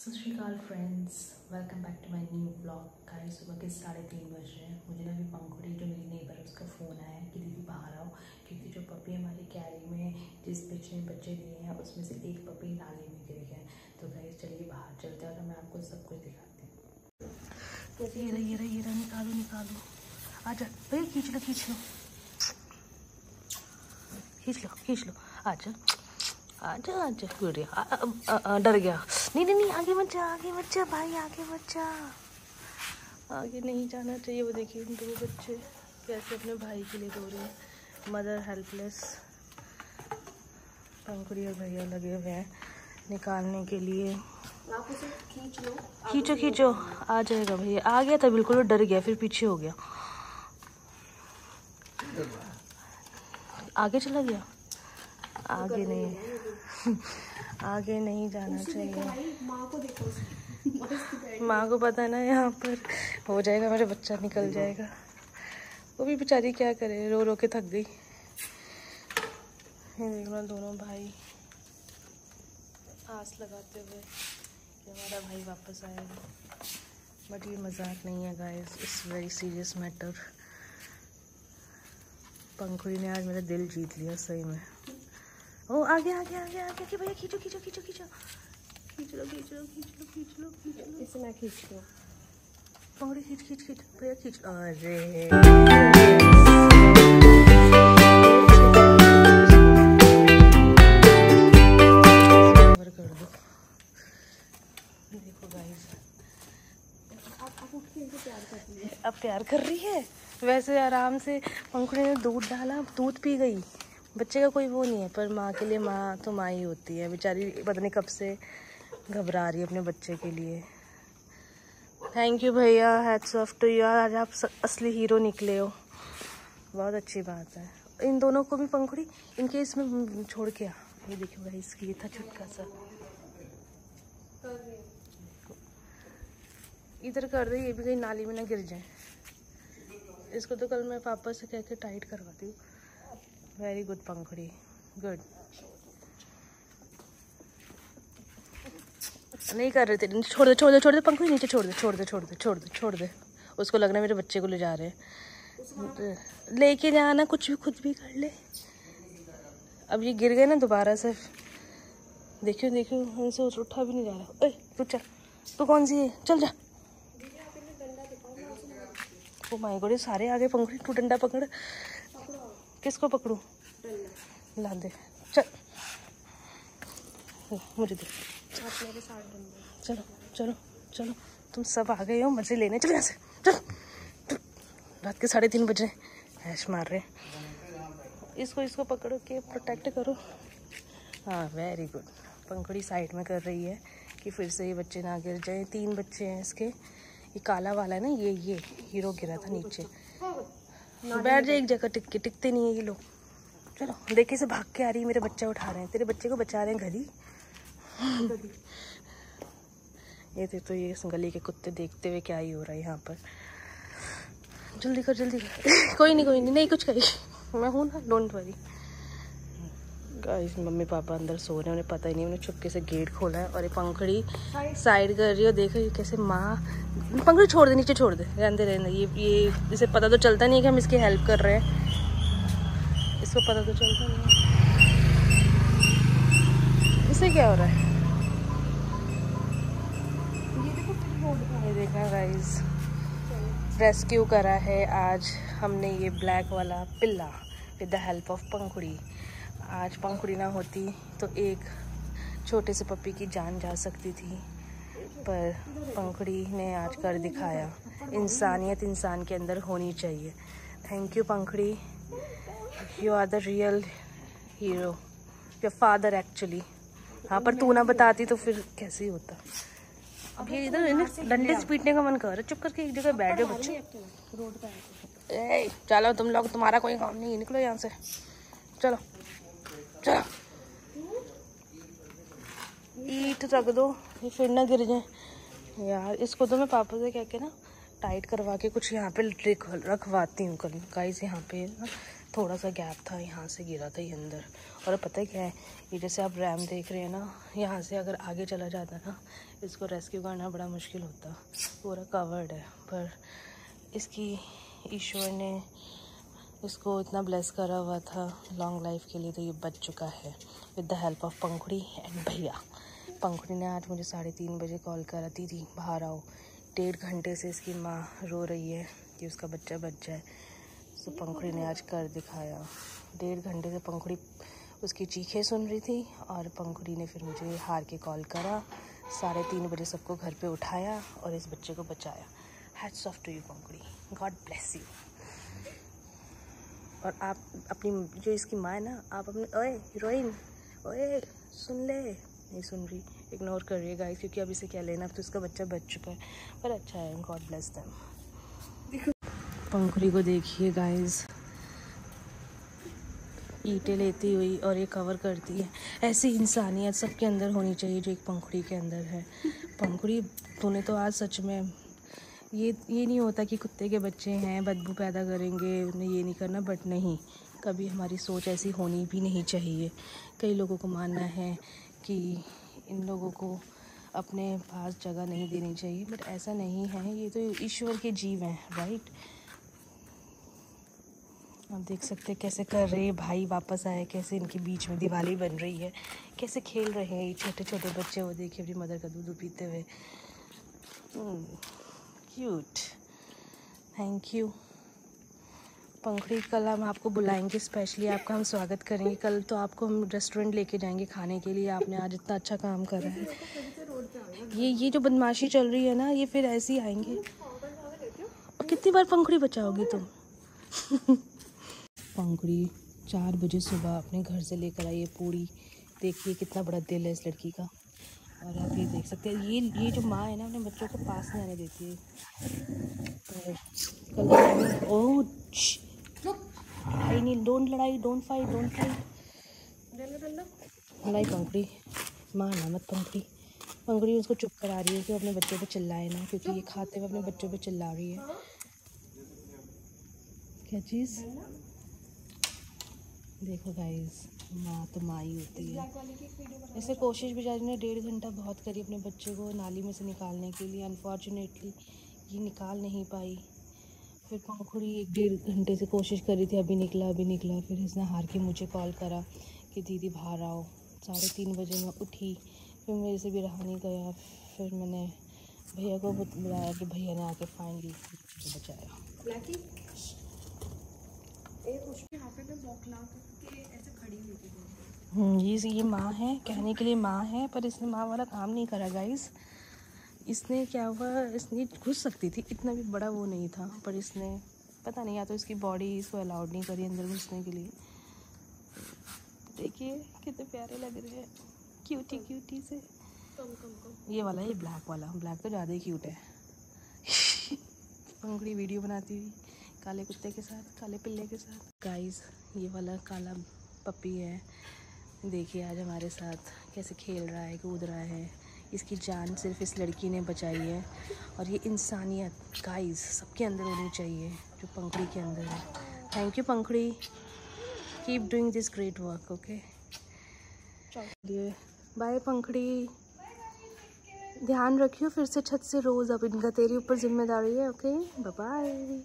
सत श्रीकाल friends welcome back to my new blog guys सुबह के साढ़े तीन बज रहे हैं। मुझे ना अभी पंखुड़ी जो मेरी नेबर है, उसका फ़ोन आया है कि दीदी बाहर आओ, क्योंकि जो पपी हमारी कैरी में जिस ने बच्चे दिए हैं, उसमें से एक पपी नाली में गिर गया तो गाइस चलिए बाहर चलते हैं और मैं आपको सब कुछ दिखाती हूँ। रहा, ये रहा निकालो निकालो। अच्छा भैया, खींच लो खींच लो। खींच लो खींच लो। आजा। आजा आजा गुड़िया डर गया नहीं नहीं नहीं आगे मत जा आगे मत जा भाई आगे मत जा आगे नहीं जाना चाहिए वो देखिए उन दो बच्चे कैसे अपने भाई के लिए रो रहे हैं मदर हेल्पलेस पंखुड़ी और भैया लगे हुए हैं निकालने के लिए खींचो खींचो आ जाएगा भैया आ गया था बिल्कुल डर गया फिर पीछे हो गया आगे चला गया आगे नहीं आगे नहीं जाना चाहिए। माँ को देखो माँ को पता ना यहाँ पर हो जाएगा मेरा बच्चा निकल जाएगा। वो भी बेचारी क्या करे रो रो के थक गई। ये देखना दोनों भाई। आस लगाते हुए कि हमारा भाई वापस आएगा बट ये मज़ाक नहीं है guys it's very serious matter Pankhuri ने आज मेरा दिल जीत लिया सही में। ओ आगे आगे आगे आगे आगे भैया खींचो खींचो खींचो खींचो। खींच लो खींच लो खींच लो खींच लो खींच लो इसे मैं खींचती हूँ। पंखुड़ी खींच खींच खींच। भैया खींच। लो अरे है अब प्यार कर रही है? वैसे आराम से पंखुड़ी ने दूध डाला दूध पी गई। बच्चे का कोई वो नहीं है, पर माँ के लिए माँ तो माँ ही होती है। बेचारी पता नहीं कब से घबरा रही है अपने बच्चे के लिए। थैंक यू भैया हैट्स ऑफ़ टू यू आज आप असली हीरो निकले हो। बहुत अच्छी बात है। इन दोनों को भी पंखुड़ी इनके इसमें छोड़ के आ। ये देखो भाई, इसकी ये था छुटका सा। इधर कर दे, ये भी कहीं नाली में ना गिर जाए। इसको तो कल मैं पापा से कह के टाइट करवाती हूँ। वेरी गुड पंखुड़ी गुड नहीं कर रहे थे। छोड़ दे छोड़ दे छोड़ दे, पंखुड़ी नीचे छोड़ दे छोड़ दे छोड़ दे छोड़ दे छोड़ दे। उसको लग रहा है मेरे बच्चे को ले जा रहे हैं। लेके जाना, कुछ भी, खुद भी कर ले। अब ये गिर गए ना दोबारा से। देखियो देखियो उनसे उठा भी नहीं जा रहा। ओए तू चल तू कौन सी है? चल जा। ओ माय गॉड सारे आगे पंखुड़ी तू डंडा पकड़। किसको पकड़ू? ला दे। चल। मुझे दे। चलो चलो चलो। तुम सब आ गए हो, मज़े लेने। चलो यहाँ से। चल। रात के साढ़े तीन बजे। ऐश मार रहे इसको इसको पकड़ो, के प्रोटेक्ट करो। हाँ वेरी गुड पंखड़ी साइड में कर रही है कि फिर से ये बच्चे ना गिर जाए। तीन बच्चे हैं इसके। ये काला वाला है ना, ये ये। हीरो गिरा था नीचे। बैठ जाए एक जगह टिक टिकते नहीं है ये लोग। चलो देखे से भाग के आ रही है, मेरे बच्चा उठा रहे हैं। तेरे बच्चे को बचा रहे हैं गली। ये थे तो ये गली के कुत्ते देखते हुए क्या ही हो रहा है यहाँ पर। जल्दी कर जल्दी कर। कोई नहीं कोई नहीं नहीं कुछ कही मैं हूँ ना don't worry guys mummy papa अंदर सो रहे हैं, उन्हें पता ही नहीं उन्हें चुपके से गेट खोला है और ये पंखड़ी साइड कर रही है। देखो ये कैसे माँ, पंखड़ी छोड़ दे, नीचे छोड़ दे, रहने रहने ये ये, इसे पता तो चलता नहीं है कि हम इसकी हेल्प कर रहे हैं। इसको पता तो चलता नहीं है। इसे क्या हो रहा है? देखो गाइस रेस्क्यू करा है आज हमने ये ब्लैक वाला पिल्ला with the help of Pankhuri. आज पंखुड़ी ना होती तो एक छोटे से पप्पी की जान जा सकती थी पर पंखुड़ी ने आज कर दिखाया। इंसानियत इंसान के अंदर होनी चाहिए। Thank you Pankhuri. You are the real hero your father actually हाँ पर तू ना बताती तो फिर कैसे होता। अब ये इधर इन्हें डंडे से पीटने का मन कर रहा है। चुप करके एक जगह बैठ जाओ बच्चे। रोड चलो तुम लोग तुम्हारा कोई काम नहीं निकलो यहाँ से। चलो। ईट रख दो, ये फिर ना गिर जाए। यार, इसको तो मैं पापा से कह के ना टाइट करवा के कुछ यहाँ पे रखवाती हूँ कल। गाइस यहाँ पे ना थोड़ा सा गैप था, यहाँ से गिरा था ये अंदर। और पता है क्या है, ये जैसे आप रैम देख रहे हैं ना, यहाँ से अगर आगे चला जाता ना, इसको रेस्क्यू करना बड़ा मुश्किल होता। पूरा कवर्ड है, पर इसकी ईश्वर ने इसको इतना ब्लेस करा हुआ था लॉन्ग लाइफ के लिए तो ये बच चुका है। With the help of Pankhuri and भैया। पंखुड़ी ने आज मुझे साढ़े तीन बजे कॉल करा, दीदी, बाहर आओ। डेढ़ घंटे से इसकी माँ रो रही है कि उसका बच्चा बच जाए। तो पंखुड़ी ने आज कर दिखाया। डेढ़ घंटे से पंखुड़ी उसकी चीखें सुन रही थी और पंखुड़ी ने फिर मुझे हार के कॉल करा। साढ़े तीन बजे सबको घर पे उठाया और इस बच्चे को बचाया। Hats off to you Pankhuri. God bless you और आप अपनी जो इसकी माँ है ना, आप अपने, ओए, हीरोइन, ओए, सुन ले। नहीं सुन रही इग्नोर कर रही है गाइस क्योंकि अब इसे क्या लेना अब तो उसका बच्चा बच चुका है। पर अच्छा है गॉड ब्लेस देम पंखुड़ी को देखिए गाइस ईंटें लेती हुई और ये कवर करती है। ऐसी इंसानियत सबके अंदर होनी चाहिए जो एक पंखुड़ी के अंदर है। पंखुड़ी, तूने तो आज सच में ये ये नहीं होता कि कुत्ते के बच्चे हैं, बदबू पैदा करेंगे, उन्हें ये नहीं करना बट नहीं। कभी हमारी सोच ऐसी होनी भी नहीं चाहिए। कई लोगों को मानना है कि इन लोगों को अपने पास जगह नहीं देनी चाहिए बट ऐसा नहीं है। ये तो ईश्वर के जीव हैं राइट आप देख सकते हैं कैसे कर रहे हैं, भाई वापस आए, कैसे इनके बीच में दिवाली बन रही है, कैसे खेल रहे हैं ये छोटे छोटे बच्चे। वो देखिए अपनी मदर का दूध पीते हुए। क्यूट थैंक यू पंखड़ी, कल हम आपको बुलाएँगे स्पेशली आपका हम स्वागत करेंगे। कल तो आपको हम रेस्टोरेंट लेके जाएँगे खाने के लिए। आपने आज इतना अच्छा काम करा है। ये ये जो बदमाशी चल रही है ना, ये फिर ऐसे ही आएँगे। और कितनी बार पंखड़ी बचाओगी तुम? पंखड़ी चार बजे सुबह अपने घर से लेकर आई है पूरी। देखिए कितना बड़ा दिल है इस लड़की का। और आप ये देख सकते हैं, ये ये जो माँ है ना, अपने बच्चों को पास नहीं आने देती है। तो कल लड़ाई डोंट डोंट फाइट लड़ाई पंखड़ी, माँ ना मत पंखड़ी। पंखड़ी उसको चुप करा रही है कि अपने बच्चों पे चिल्लाए ना, क्योंकि ये खाते हुए अपने बच्चों पे चिल्ला रही है। क्या चीज़? देखो गाइस माँ तो माँ ही होती है। ऐसे कोशिश बेचारी ने डेढ़ घंटा बहुत करी अपने बच्चे को नाली में से निकालने के लिए। अनफॉर्चुनेटली ये निकाल नहीं पाई। फिर पंखुड़ी एक डेढ़ घंटे से कोशिश करी थी, अभी निकला अभी निकला। फिर इसने हार के मुझे कॉल करा कि दीदी बाहर आओ। साढ़े तीन बजे मैं उठी, फिर मेरे से भी रहा नहीं गया। फिर मैंने भैया को बुलाया कि भैया ने आके फाइनली बचाया। हम्म, ये ये माँ है कहने के लिए माँ है पर इसने माँ वाला काम नहीं करा गाइस इसने क्या हुआ इसने घुस सकती थी इतना भी बड़ा वो नहीं था पर इसने पता नहीं या तो इसकी बॉडी इसको अलाउड नहीं करी अंदर घुसने के लिए। देखिए कितने प्यारे लग रहे हैं। क्यूटी क्यूटी से। कम कम कम। ये वाला ये ब्लैक वाला। ब्लैक तो ज़्यादा ही क्यूट है। पंखड़ी वीडियो बनाती हुई। काले कुत्ते के साथ काले पिल्ले के साथ। गाइस ये वाला काला पपी है। देखिए आज हमारे साथ कैसे खेल रहा है कूद रहा है। इसकी जान सिर्फ़ इस लड़की ने बचाई है। और ये इंसानियत गाइस सबके अंदर होनी चाहिए जो पंखड़ी के अंदर है। Thank you Pankhuri. Keep doing this great work okay bye Pankhuri. ध्यान रखियो फिर से छत से रोज़ अब इनका तेरी ऊपर ज़िम्मेदारी है ओके बाय